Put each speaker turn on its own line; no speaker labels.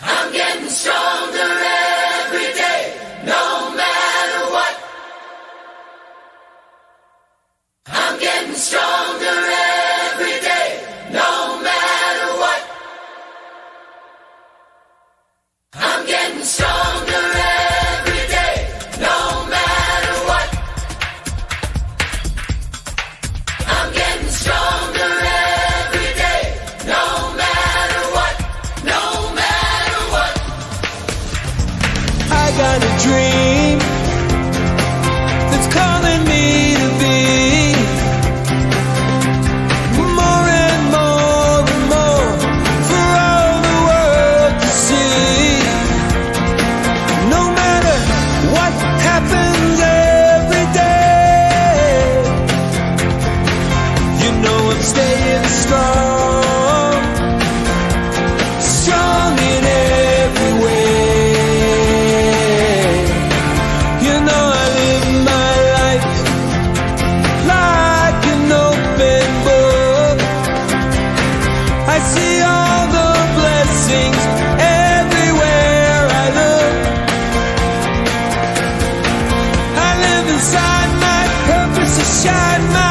I'm getting stronger every day, no matter what. I'm getting stronger every day, no matter what. I'm getting stronger.
got a dream. sunshine.